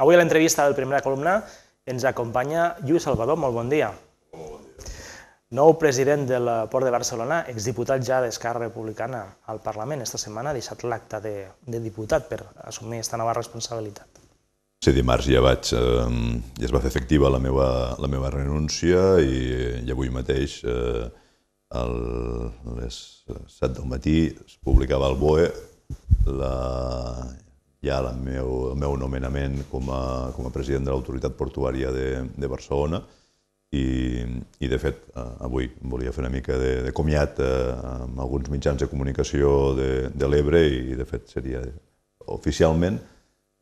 Avui a l'entrevista del primera columna ens acompanya Lluís Salvador, molt bon dia. Nou president del Port de Barcelona, exdiputat ja d'Esquerra Republicana al Parlament, esta setmana ha deixat l'acte de, de diputat per assumir aquesta nova responsabilitat. Sí, dimarts ja vaig, eh, ja es va fer efectiva la meva, la meva renúncia i, i avui mateix eh, a les 7 del matí es publicava al BOE la, ja el meu, el meu nomenament com a, com a president de l'autoritat portuària de, de Barcelona i, i de fet eh, avui volia fer una mica de, de comiat eh, amb alguns mitjans de comunicació de, de l'Ebre i de fet seria oficialment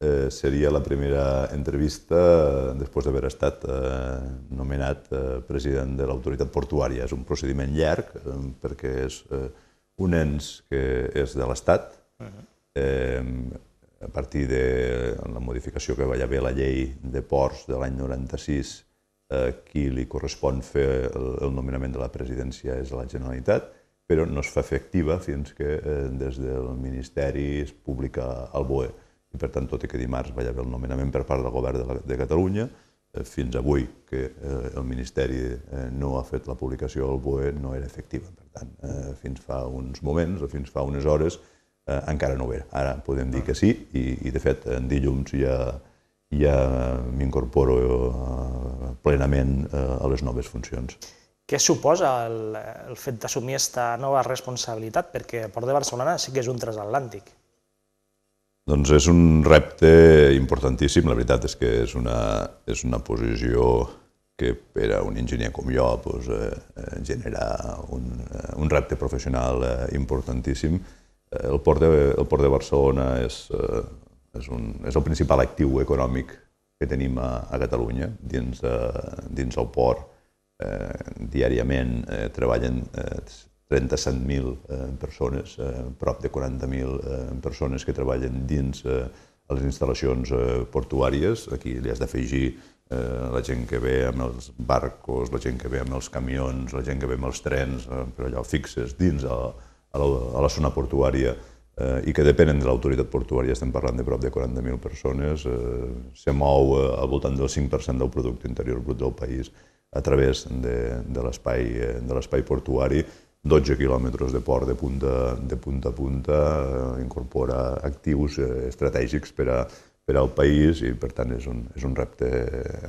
eh, seria la primera entrevista eh, després d'haver estat eh, nomenat eh, president de l'autoritat portuària. És un procediment llarg eh, perquè és eh, un ens que és de l'Estat. Eh, a partir de la modificació que va haver la llei de ports de l'any 96 eh, qui li correspon fer el, el nomenament de la presidència és la Generalitat, però no es fa efectiva fins que eh, des del Ministeri es publica al BOE. I per tant, tot i que dimarts va haver el nomenament per part del govern de, Catalunya, eh, fins avui que eh, el Ministeri eh, no ha fet la publicació al BOE no era efectiva. Per tant, eh, fins fa uns moments o fins fa unes hores eh, encara no ho era. Ara podem dir que sí i, i de fet, en dilluns ja, ja m'incorporo eh, plenament eh, a les noves funcions. Què suposa el, el fet d'assumir aquesta nova responsabilitat? Perquè Port de Barcelona sí que és un transatlàntic. Doncs és un repte importantíssim, la veritat és que és una, és una posició que per a un enginyer com jo doncs, eh, genera un, un repte professional importantíssim. El port, de, el port de Barcelona és, eh, és, un, és el principal actiu econòmic que tenim a, a Catalunya. Dins, eh, dins el port eh, diàriament eh, treballen eh, 37.000 eh, persones, eh, prop de 40.000 eh, persones que treballen dins eh, les instal·lacions eh, portuàries. Aquí li has d'afegir eh, la gent que ve amb els barcos, la gent que ve amb els camions, la gent que ve amb els trens, eh, però allò fixes dins a, a, la, zona portuària eh, i que depenen de l'autoritat portuària, estem parlant de prop de 40.000 persones, eh, se mou eh, al voltant del 5% del producte interior brut del país a través de, de l'espai portuari, 12 quilòmetres de port de punta, de punta a punta, eh, incorpora actius eh, estratègics per, a, per al país i per tant és un, és un repte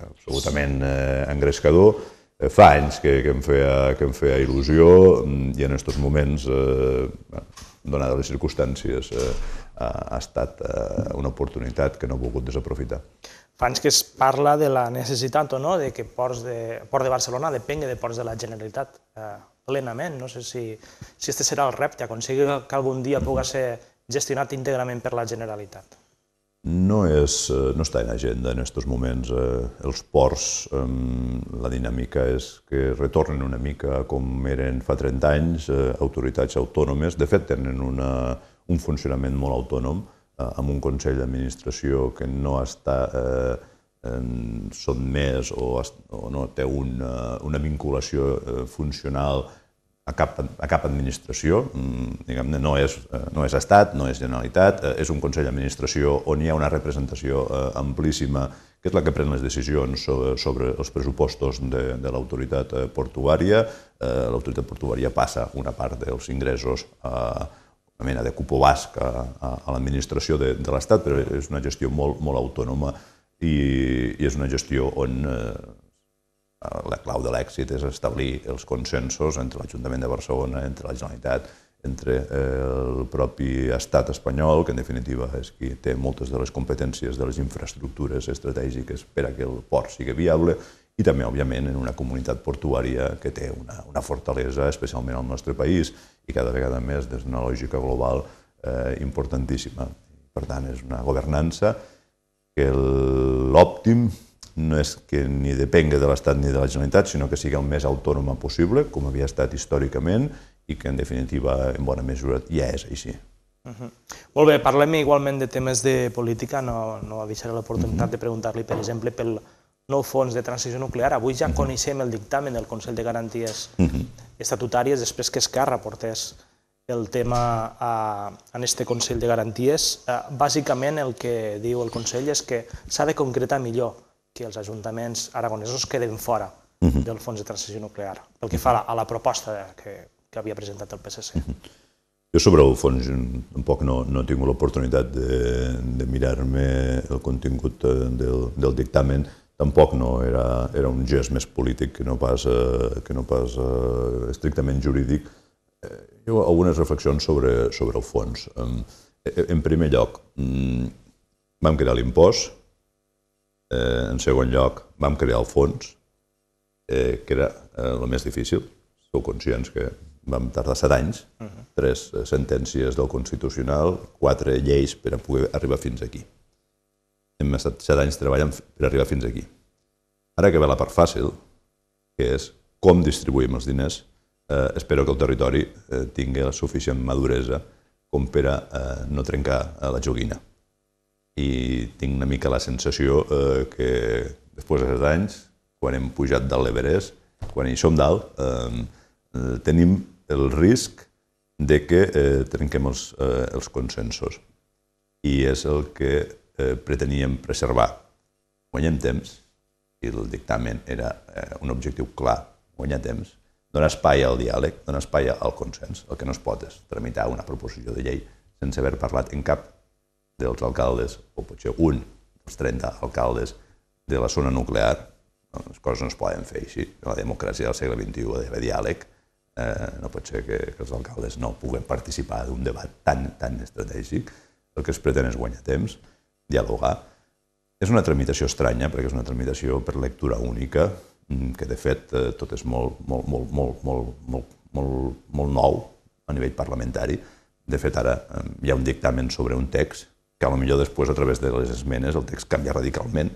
absolutament eh, engrescador. Eh, fa anys que, que, em feia, que em il·lusió mm, i en aquests moments eh, donades les circumstàncies, eh, ha estat eh, una oportunitat que no he volgut desaprofitar. Fa anys que es parla de la necessitat o no de que Ports de, Port de Barcelona depengui de Ports de la Generalitat eh, plenament. No sé si, si serà el repte, aconseguir que algun dia pugui ser gestionat íntegrament per la Generalitat. No, és, eh, no està en agenda en aquests moments. Eh, els ports, la dinàmica és que retornen una mica com eren fa 30 anys, eh, autoritats autònomes. De fet, tenen una, un funcionament molt autònom, amb un Consell d'Administració que no està eh, sotmès o, o no té una, una vinculació funcional a cap, a cap administració, mm, diguem no és, eh, no és Estat, no és Generalitat, eh, és un Consell d'Administració on hi ha una representació eh, amplíssima que és la que pren les decisions sobre, els pressupostos de, de l'autoritat portuària. L'autoritat portuària passa una part dels ingressos a una mena de cupó basc a, a, a l'administració de, de l'Estat, però és una gestió molt, molt autònoma i, i és una gestió on la clau de l'èxit és establir els consensos entre l'Ajuntament de Barcelona, entre la Generalitat, entre eh, el propi estat espanyol, que en definitiva és qui té moltes de les competències de les infraestructures estratègiques per a que el port sigui viable, i també, òbviament, en una comunitat portuària que té una, una fortalesa, especialment al nostre país, i cada vegada més des d'una lògica global eh, importantíssima. Per tant, és una governança que l'òptim no és que ni depenga de l'Estat ni de la Generalitat, sinó que sigui el més autònoma possible, com havia estat històricament, i que en definitiva, en bona mesura, ja és així. Uh -huh. Molt bé, parlem igualment de temes de política, no, no deixaré l'oportunitat uh -huh. de preguntar-li, per exemple, pel nou fons de transició nuclear. Avui ja uh -huh. coneixem el dictamen del Consell de Garanties uh -huh. Estatutàries després que Esquerra portés el tema a, en este Consell de Garanties. Eh, bàsicament el que diu el Consell és que s'ha de concretar millor que els ajuntaments aragonesos queden fora uh -huh. del fons de transició nuclear, pel que fa a la, a la proposta que, que havia presentat el PSC. Uh -huh. Jo sobre el fons tampoc no, no he tingut l'oportunitat de, de mirar-me el contingut eh, del, del dictamen, tampoc no era, era un gest més polític que no pas, eh, que no pas eh, estrictament jurídic. Eh, jo algunes reflexions sobre, sobre el fons. En primer lloc, mm, vam crear l'impost, eh, en segon lloc, vam crear el fons, eh, que era eh, el més difícil. Sou conscients que vam tardar set anys, uh -huh. tres eh, sentències del Constitucional, quatre lleis per a poder arribar fins aquí. Hem estat set anys treballant per arribar fins aquí. Ara que ve la part fàcil, que és com distribuïm els diners, eh, espero que el territori eh, tingui la suficient maduresa com per a eh, no trencar eh, la joguina. I tinc una mica la sensació eh, que després de set anys quan hem pujat dalt l'Everest, quan hi som dalt, eh, eh, tenim el risc de que eh, trenquem els, eh, els consensos. I és el que eh, preteníem preservar. Guanyem temps, i el dictamen era eh, un objectiu clar, guanyar temps, donar espai al diàleg, donar espai al consens. El que no es pot és tramitar una proposició de llei sense haver parlat en cap dels alcaldes, o potser un dels 30 alcaldes de la zona nuclear, les coses no es poden fer així. La democràcia del segle XXI ha d'haver diàleg. Eh, no pot ser que, que els alcaldes no puguem participar d'un debat tan, tan estratègic. El que es pretén és guanyar temps, dialogar. És una tramitació estranya, perquè és una tramitació per lectura única, mm, que de fet eh, tot és molt, molt, molt, molt, molt, molt, molt, molt nou a nivell parlamentari. De fet, ara eh, hi ha un dictamen sobre un text que a lo millor després, a través de les esmenes, el text canvia radicalment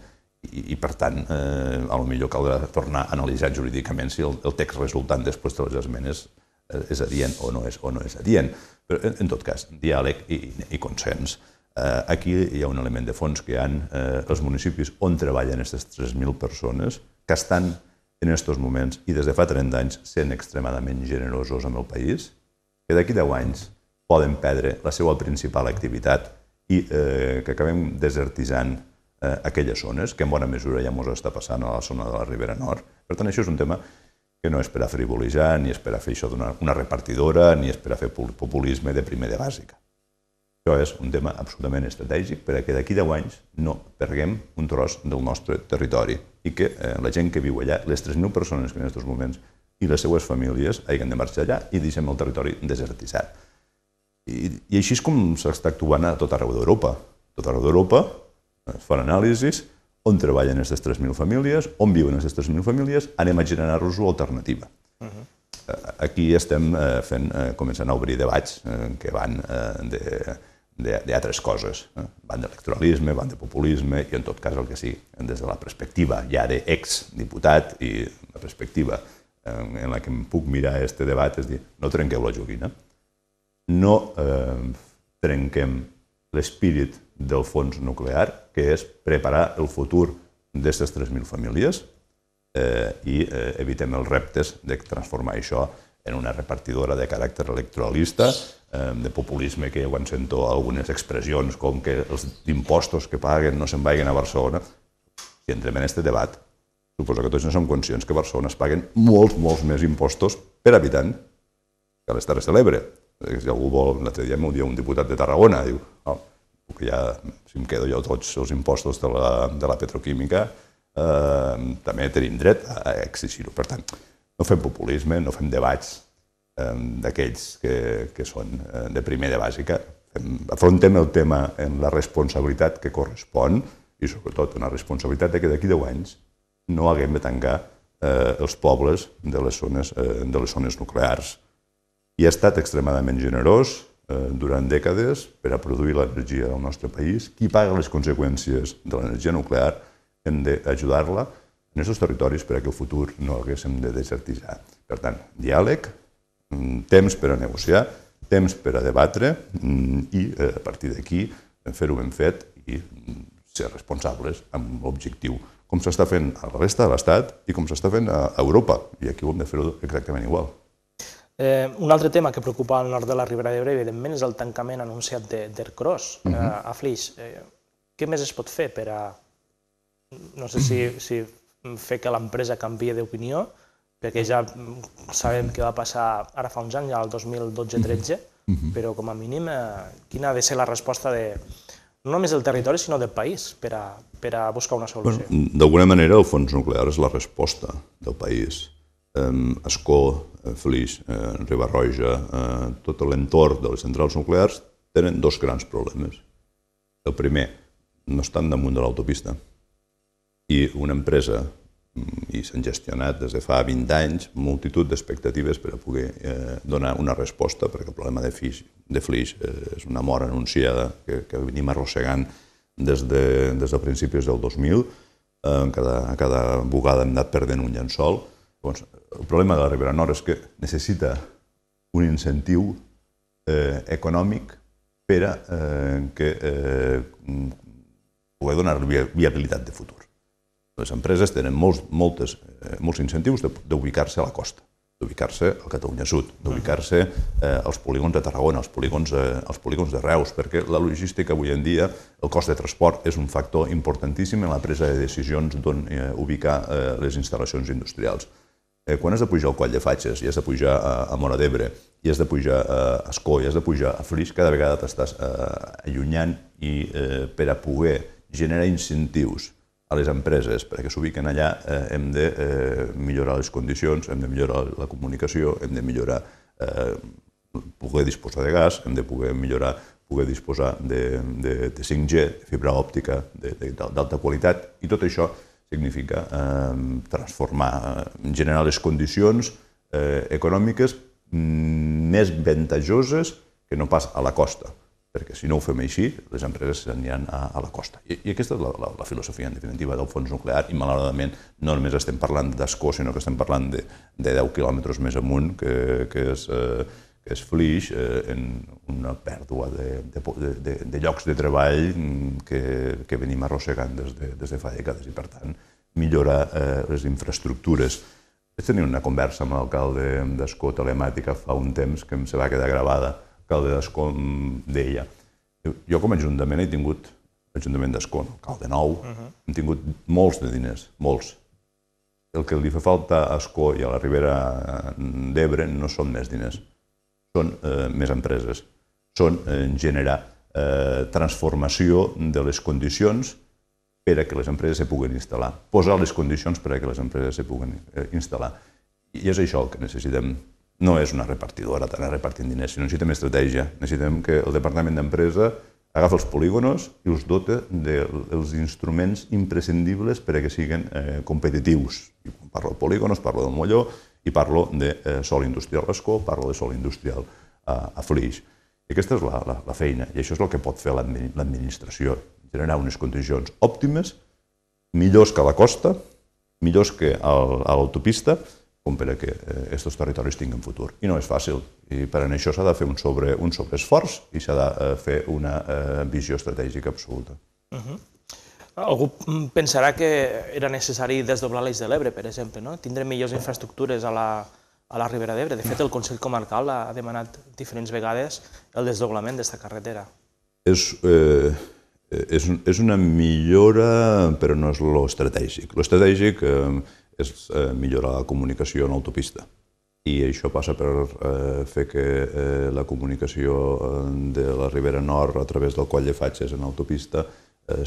i, i per tant, eh, a lo millor caldrà tornar a analitzar jurídicament si el, el text resultant després de les esmenes eh, és adient o no és, o no és adient. Però, en, en tot cas, diàleg i, i consens. Eh, aquí hi ha un element de fons que hi ha eh, els municipis on treballen aquestes 3.000 persones que estan en aquests moments i des de fa 30 anys sent extremadament generosos amb el país, que d'aquí 10 anys poden perdre la seva principal activitat i eh, que acabem desertitzant eh, aquelles zones, que en bona mesura ja ens està passant a la zona de la Ribera Nord. Per tant, això és un tema que no és per a frivolitzar, ni és per a fer això d'una una repartidora, ni és per a fer populisme de primer de bàsica. Això és un tema absolutament estratègic per a que d'aquí 10 anys no perguem un tros del nostre territori i que eh, la gent que viu allà, les 3.000 persones que en aquests moments i les seues famílies hagin de marxar allà i deixem el territori desertitzat. I, i així és com s'està actuant a tot arreu d'Europa. Tot arreu d'Europa es fan anàlisis, on treballen aquestes 3.000 famílies, on viuen aquestes 3.000 famílies, anem a generar-los alternativa. Uh -huh. Aquí estem eh, fent, eh, començant a obrir debats eh, que van d'altres coses. Van d'electoralisme, van de populisme i en tot cas el que sí, des de la perspectiva ja d'ex-diputat i la perspectiva en la que em puc mirar aquest debat és dir, no trenqueu la joguina, no eh, trenquem l'espírit del fons nuclear, que és preparar el futur d'aquestes 3.000 famílies eh, i eh, evitem els reptes de transformar això en una repartidora de caràcter electoralista, eh, de populisme, que ho sento algunes expressions, com que els impostos que paguen no se'n vagin a Barcelona. Si entrem en aquest debat, suposo que tots no som conscients que a Barcelona es paguen molts, molts més impostos per habitant que a les Terres de l'Ebre. Si algú vol, l'altre dia m'ho diu un diputat de Tarragona, diu, oh, que ja, si em quedo jo tots els impostos de la, de la petroquímica, eh, també tenim dret a exigir-ho. Per tant, no fem populisme, no fem debats eh, d'aquells que, que són eh, de primer de bàsica. Fem, afrontem el tema en la responsabilitat que correspon i sobretot en la responsabilitat de que d'aquí 10 anys no haguem de tancar eh, els pobles de les, zones, eh, de les zones nuclears. I ha estat extremadament generós, Eh, durant dècades per a produir l'energia del nostre país. Qui paga les conseqüències de l'energia nuclear hem d'ajudar-la en aquests territoris per a que el futur no haguéssim de desertitzar. Per tant, diàleg, mm, temps per a negociar, temps per a debatre mm, i eh, a partir d'aquí fer-ho ben fet i mm, ser responsables amb l'objectiu, com s'està fent a la resta de l'Estat i com s'està fent a Europa. I aquí ho hem de fer-ho exactament igual. Eh, un altre tema que preocupa al nord de la Ribera d'Ebre, evidentment, és el tancament anunciat d'Aircross uh -huh. eh, a Flix. Eh, què més es pot fer per a, no sé si, si fer que l'empresa canvi d'opinió, perquè ja sabem què va passar ara fa uns anys, ja el 2012-13, uh -huh. però com a mínim eh, quina ha de ser la resposta de, no només del territori, sinó del país, per a, per a buscar una solució. Bueno, D'alguna manera, el fons nuclear és la resposta del país. Escó, eh, Flix, eh, Ribarroja, eh, tot l'entorn de les centrals nuclears tenen dos grans problemes. El primer, no estan damunt de l'autopista. I una empresa i s'han gestionat des de fa 20 anys multitud d'expectatives per a poder eh, donar una resposta, perquè el problema de, Flix, de Flix eh, és una mort anunciada que, que venim arrossegant des de, des de principis del 2000, eh, cada, cada bugada hem anat perdent un llençol. Llavors, el problema de la Ribera Nord és que necessita un incentiu eh, econòmic per a eh, que eh, poder donar viabilitat de futur. Les empreses tenen molts, moltes, eh, molts incentius d'ubicar-se a la costa, d'ubicar-se al Catalunya Sud, d'ubicar-se eh, als polígons de Tarragona, als polígons, eh, als polígons de Reus, perquè la logística avui en dia, el cost de transport és un factor importantíssim en la presa de decisions d'on eh, ubicar eh, les instal·lacions industrials. Eh, quan has de pujar al Coll de Fatxes i has de pujar a, a Mora d'Ebre i has de pujar a Escó i has de pujar a Flix, cada vegada t'estàs eh, allunyant i eh, per a poder generar incentius a les empreses perquè s'ubiquen allà eh, hem de eh, millorar les condicions, hem de millorar la comunicació, hem de millorar eh, poder disposar de gas, hem de poder millorar poder disposar de, de, de 5G, de fibra òptica d'alta qualitat, i tot això significa eh, transformar, generar les condicions eh, econòmiques mm, més ventajoses que no pas a la costa perquè si no ho fem així, les empreses s'aniran a, a la costa. I, I aquesta és la, la, la filosofia, en definitiva, del fons nuclear, i malauradament no només estem parlant d'Escó, sinó que estem parlant de, de 10 quilòmetres més amunt, que, que és, eh, que és Flix, eh, en una pèrdua de, de, de, de llocs de treball que, que venim arrossegant des de, des de fa dècades, i per tant, millorar eh, les infraestructures. Vaig tenir una conversa amb l'alcalde d'Escó telemàtica fa un temps que em se va quedar gravada, alcalde d'Escó deia. Jo com a Ajuntament he tingut, Ajuntament d'Escó, alcalde nou, uh -huh. hem tingut molts de diners, molts. El que li fa falta a Escó i a la Ribera d'Ebre no són més diners, són eh, més empreses, són eh, generar eh, transformació de les condicions per a que les empreses se puguen instal·lar, posar les condicions per a que les empreses se puguen eh, instal·lar. I és això el que necessitem no és una repartidora, t'anà repartint diners, sinó necessitem estratègia. Necessitem que el Departament d'Empresa agafa els polígonos i els dota dels instruments imprescindibles per a que siguin eh, competitius. I quan parlo de polígonos, parlo del Molló i parlo de eh, sol industrial Escó, parlo de sol industrial a, Flix. I aquesta és la, la, feina, i això és el que pot fer l'administració, generar unes condicions òptimes, millors que la costa, millors que a l'autopista, com per a que aquests territoris tinguin futur. I no és fàcil, i per a això s'ha de fer un, sobre, un sobreesforç i s'ha de eh, fer una eh, visió estratègica absoluta. -huh. Algú pensarà que era necessari desdoblar l'Eix de l'Ebre, per exemple, no? tindre millors infraestructures a la, a la Ribera d'Ebre. De fet, el Consell Comarcal ha demanat diferents vegades el desdoblament d'aquesta carretera. És, eh, és, és una millora, però no és l'estratègic. L'estratègic eh, és eh, millorar la comunicació en autopista. I això passa per eh, fer que eh, la comunicació eh, de la Ribera Nord a través del Coll de Fatxes en autopista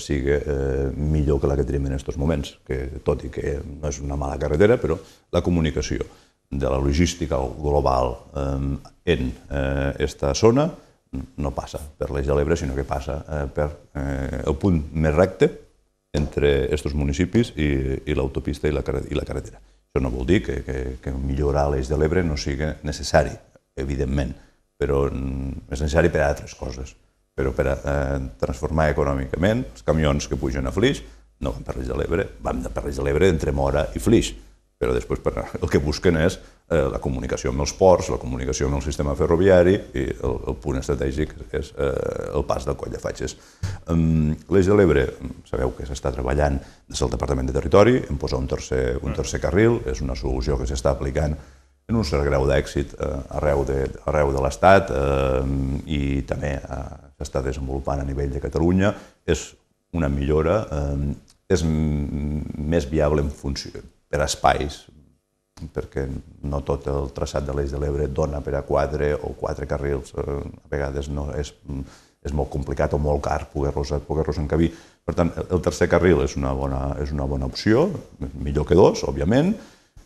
sigui eh, millor que la que tenim en aquests moments, que tot i que no és una mala carretera, però la comunicació de la logística global eh, en aquesta eh, zona no passa per l'Eix de l'Ebre, sinó que passa eh, per eh, el punt més recte, entre aquests municipis i, i l'autopista i, la, i la carretera. Això no vol dir que, que, que millorar l'eix de l'Ebre no sigui necessari, evidentment, però és necessari per a altres coses. Però per a eh, transformar econòmicament, els camions que pugen a Flix no van per l'eix de l'Ebre, van per l'eix de l'Ebre entre Mora i Flix però després el que busquen és eh, la comunicació amb els ports, la comunicació amb el sistema ferroviari i el, el punt estratègic és eh, el pas del Coll de Fatxes. Um, L'Eix de l'Ebre, sabeu que s'està treballant des del Departament de Territori en posar un tercer, un tercer carril, és una solució que s'està aplicant en un cert grau d'èxit eh, arreu de, arreu de l'Estat eh, i també eh, s'està desenvolupant a nivell de Catalunya. És una millora, eh, és més viable en funció per espais, perquè no tot el traçat de l'Eix de l'Ebre dona per a quatre o quatre carrils. Eh, a vegades no és, és molt complicat o molt car poder-los poder, encabir. Per tant, el tercer carril és una bona, és una bona opció, millor que dos, òbviament,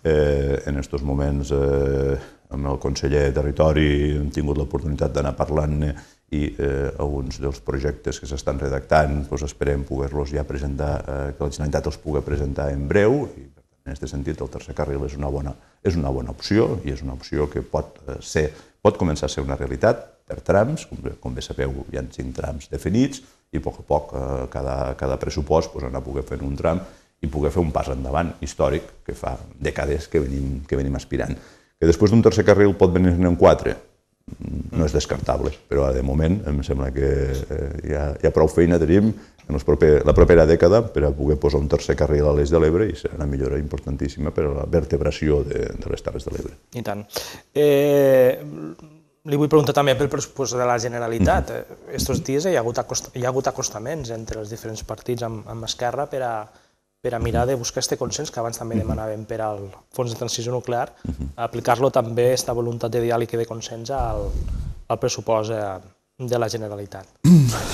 Eh, en aquests moments eh, amb el conseller de Territori hem tingut l'oportunitat d'anar parlant-ne i eh, alguns dels projectes que s'estan redactant doncs esperem poder-los ja presentar, eh, que la Generalitat els pugui presentar en breu i per tant, en aquest sentit el tercer carril és una bona, és una bona opció i és una opció que pot, eh, ser, pot començar a ser una realitat per trams, com, com bé sabeu hi ha cinc trams definits i a poc a poc eh, cada, cada pressupost doncs, anar a poder fer un tram i poder fer un pas endavant històric que fa dècades que venim, que venim aspirant. Que després d'un tercer carril pot venir en quatre, no és descartable, però de moment em sembla que eh, ja, ja prou feina tenim en els proper, la propera dècada per a poder posar un tercer carril a l'eix de l'Ebre i serà una millora importantíssima per a la vertebració de, de les Terres de l'Ebre. I tant. Eh, li vull preguntar també pel pressupost de la Generalitat. Mm -hmm. Estos dies hi ha hagut, acost hi ha hagut acostaments entre els diferents partits amb, amb Esquerra per a, per a mirar de buscar aquest consens que abans també demanàvem per al Fons de Transició Nuclear, aplicar-lo també, aquesta voluntat de diàleg i de consens al, al pressupost eh, de la Generalitat.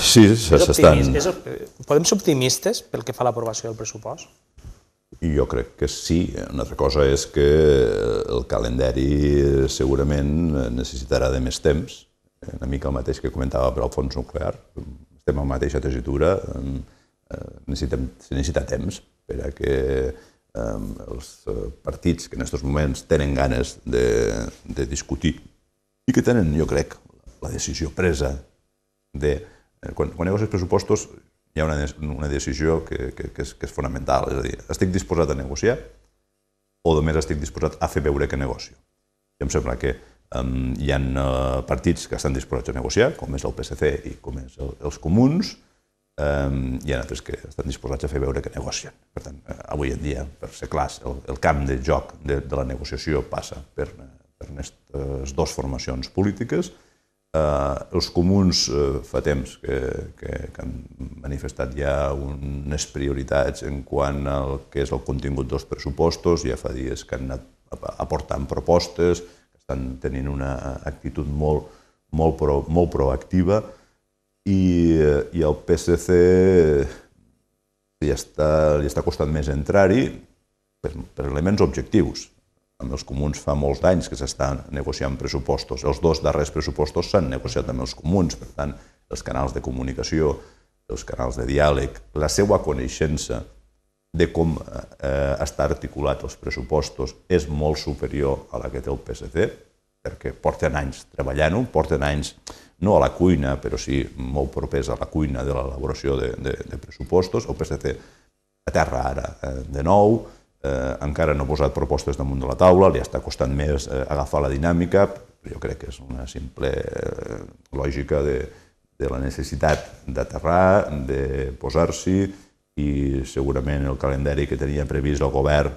Sí, s'estan... Podem ser optimistes pel que fa a l'aprovació del pressupost? Jo crec que sí. Una altra cosa és que el calendari segurament necessitarà de més temps, una mica el mateix que comentava per al fons nuclear. Estem en la mateixa tesitura, necessitem, necessita temps per a que eh, els partits que en aquests moments tenen ganes de, de discutir i que tenen, jo crec, la decisió presa de... Eh, quan, quan negocies pressupostos hi ha una, una decisió que, que, que, és, que és fonamental, és a dir, estic disposat a negociar o només estic disposat a fer veure que negocio. I em sembla que hi ha uh, partits que estan disposats a negociar, com és el PSC i com és el, els comuns, Um, hi ha altres que estan disposats a fer veure que negocien. Per tant, eh, avui en dia, per ser clars, el, el camp de joc de, de la negociació passa per, per aquestes dues formacions polítiques. Uh, els comuns uh, fa temps que, que, que han manifestat ja unes prioritats en quant al que és el contingut dels pressupostos, ja fa dies que han anat aportant propostes, estan tenint una actitud molt, molt, pro, molt proactiva, i, i el PSC li està, li està costant més entrar-hi per, per elements objectius. Amb els comuns fa molts anys que s'estan negociant pressupostos. Els dos darrers pressupostos s'han negociat amb els comuns, per tant, els canals de comunicació, els canals de diàleg, la seva coneixença de com eh, està articulat els pressupostos és molt superior a la que té el PSC, perquè porten anys treballant-ho, porten anys no a la cuina, però sí molt propers a la cuina de l'elaboració de, de, de pressupostos. El PSC a terra ara eh, de nou, eh, encara no ha posat propostes damunt de la taula, li està costant més eh, agafar la dinàmica, però jo crec que és una simple eh, lògica de, de la necessitat d'aterrar, de posar-s'hi, i segurament el calendari que tenia previst el govern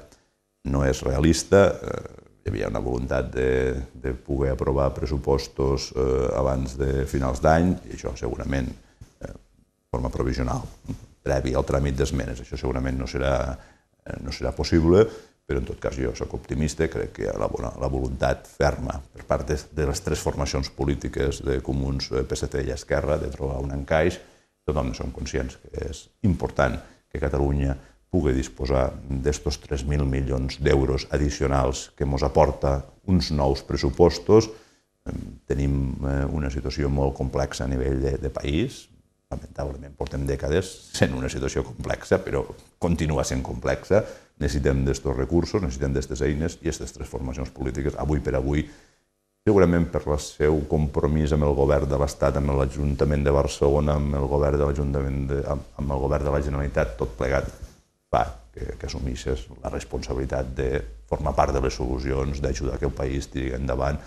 no és realista. Eh, hi havia una voluntat de, de poder aprovar pressupostos eh, abans de finals d'any, i això segurament eh, forma provisional, previ al tràmit d'esmenes. Això segurament no serà, eh, no serà possible, però en tot cas jo sóc optimista, crec que hi ha la, bona, la voluntat ferma per part de, de les tres formacions polítiques de Comuns, eh, PSC i Esquerra de trobar un encaix. Tothom som conscients que és important que Catalunya pugui disposar d'estos 3.000 milions d'euros addicionals que ens aporta uns nous pressupostos. Tenim eh, una situació molt complexa a nivell de, de país, lamentablement portem dècades sent una situació complexa, però continua sent complexa. Necessitem d'estos recursos, necessitem d'aquestes eines i aquestes transformacions polítiques, avui per avui, segurament per el seu compromís amb el govern de l'Estat, amb l'Ajuntament de Barcelona, amb el govern de l'Ajuntament, amb el govern de la Generalitat, tot plegat, va, que, que assumeixes la responsabilitat de formar part de les solucions, d'ajudar que el país tiri endavant,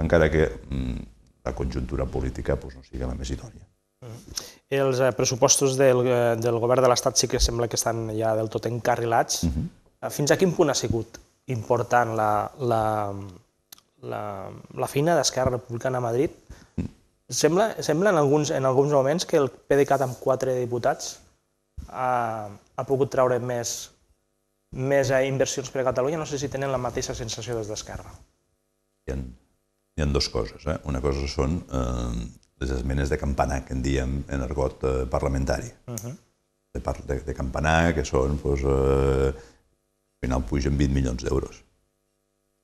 encara que mm, la conjuntura política pues, no sigui la més idònia. Mm. Els eh, pressupostos del, eh, del govern de l'Estat sí que sembla que estan ja del tot encarrilats. Uh -huh. Fins a quin punt ha sigut important la, la, la, la feina d'Esquerra Republicana a Madrid. Sembla, sembla en, alguns, en alguns moments que el PDeCAT amb quatre diputats ha, ha pogut treure més, més eh, inversions per a Catalunya. No sé si tenen la mateixa sensació des d'Esquerra. Hi, ha, hi ha dues coses. Eh? Una cosa són eh, les esmenes de campanar, que en diem en argot eh, parlamentari. Uh -huh. de, de, de campanar, que són, doncs, eh, al final pugen 20 milions d'euros.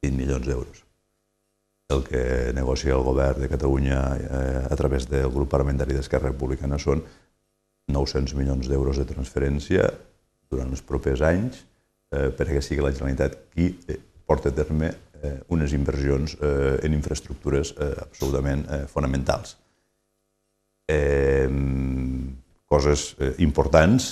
20 milions d'euros. El que negocia el govern de Catalunya eh, a través del grup parlamentari d'Esquerra Republicana són 900 milions d'euros de transferència durant els propers anys eh, perquè sigui la Generalitat qui eh, porta a terme eh, unes inversions eh, en infraestructures eh, absolutament eh, fonamentals. Coses eh, importants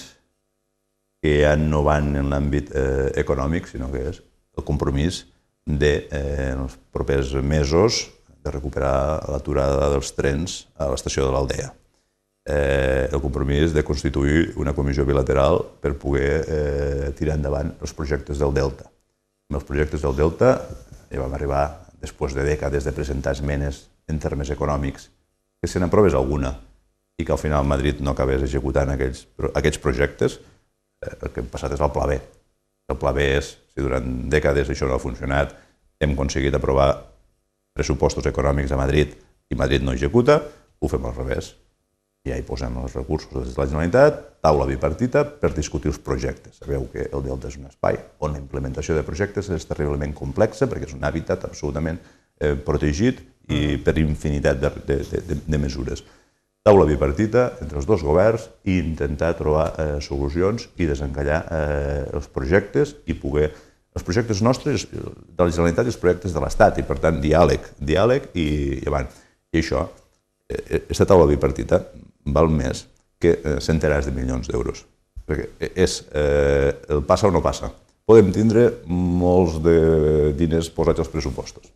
que ja no van en l'àmbit eh, econòmic, sinó que és el compromís de, eh, en els propers mesos de recuperar l'aturada dels trens a l'estació de l'Aldea. Eh, el compromís de constituir una comissió bilateral per poder eh, tirar endavant els projectes del Delta. Amb els projectes del Delta ja vam arribar, després de dècades de presentar esmenes en termes econòmics, que se n'aprovés alguna i que al final Madrid no acabés executant aquests projectes, eh, el que hem passat és el pla B. El pla B és si durant dècades això no ha funcionat, hem aconseguit aprovar pressupostos econòmics a Madrid i Madrid no executa, ho fem al revés. Ja hi posem els recursos des de la Generalitat, taula bipartita per discutir els projectes. Sabeu que el Delta és un espai on la implementació de projectes és terriblement complexa perquè és un hàbitat absolutament eh, protegit i per infinitat de, de, de, de mesures taula bipartita entre els dos governs i intentar trobar eh, solucions i desencallar eh, els projectes i poder els projectes nostres de la Generalitat i els projectes de l'Estat i per tant diàleg, diàleg i, i avant. I això, aquesta eh, taula bipartita val més que eh, centenars de milions d'euros. Perquè és eh, el passa o no passa. Podem tindre molts de diners posats als pressupostos,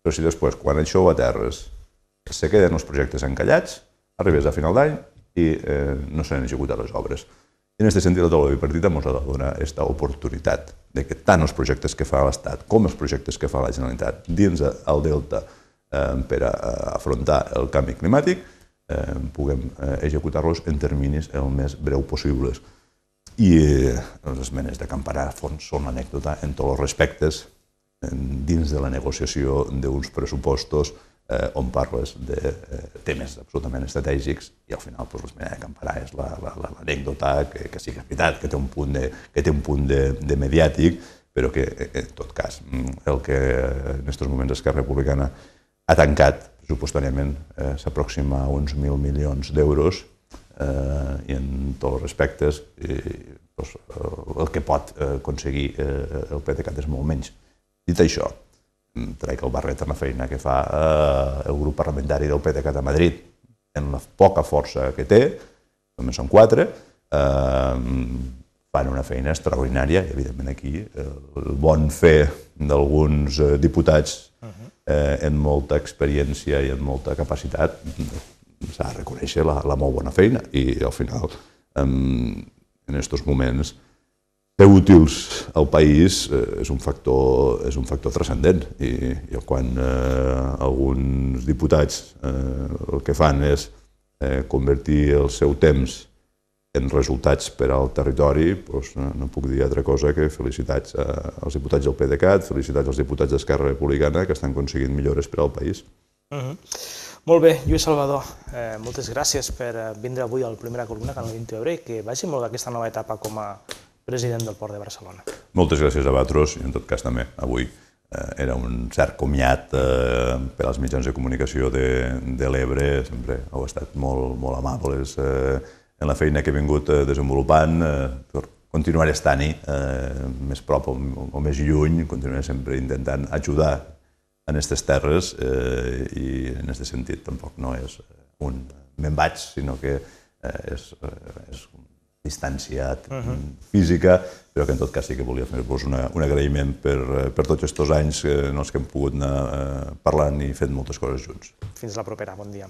però si després, quan això ho aterres, se queden els projectes encallats, arribes a final d'any i eh, no s'han executat les obres. I en aquest sentit, la taula bipartita ens ha de donar aquesta oportunitat de que tant els projectes que fa l'Estat com els projectes que fa la Generalitat dins el Delta eh, per a afrontar el canvi climàtic eh, puguem eh, executar-los en terminis el més breu possibles. I eh, les esmenes de campanar fons són anècdota en tots els respectes, dins de la negociació d'uns pressupostos on parles de temes absolutament estratègics i al final doncs, l'esmena de Camparà és l'anècdota la, la, que, que sí que és veritat, que té un punt de, que té un punt de, de mediàtic, però que en tot cas mm, el que en aquests moments Esquerra Republicana ha tancat pressupostàriament eh, s'aproxima a uns 1.000 milions d'euros eh, i en tots els respectes i, doncs, el que pot eh, aconseguir eh, el PDeCAT és molt menys. Dit això, trec el barret en la feina que fa eh, el grup parlamentari del PDeCAT a Madrid, en la poca força que té, només són quatre, eh, fan una feina extraordinària i, evidentment, aquí el bon fer d'alguns eh, diputats eh, en molta experiència i en molta capacitat s'ha de reconèixer la, la molt bona feina i, al final, eh, en aquests moments, ser útils al país eh, és un factor, és un factor transcendent. I, i quan eh, alguns diputats eh, el que fan és eh, convertir el seu temps en resultats per al territori, doncs no, no puc dir altra cosa que felicitats als diputats del PDeCAT, felicitats als diputats d'Esquerra Republicana que estan aconseguint millores per al país. Uh -huh. Molt bé, Lluís Salvador, eh, moltes gràcies per eh, vindre avui al Primera Columna, Canal 20 i que vagi molt d'aquesta nova etapa com a president del Port de Barcelona. Moltes gràcies a vosaltres i en tot cas també avui eh, era un cert comiat eh, per als mitjans de comunicació de, de l'Ebre, sempre heu estat molt, molt amables eh, en la feina que he vingut eh, desenvolupant, eh, continuaré estant-hi eh, més prop o, o més lluny, continuaré sempre intentant ajudar en aquestes terres eh, i en aquest sentit tampoc no és un me'n vaig, sinó que eh, és, eh, és distanciat uh -huh. física, però que en tot cas sí que volia fer-vos un agraïment per, per tots aquests anys en els que hem pogut anar eh, parlant i fent moltes coses junts. Fins la propera, bon dia.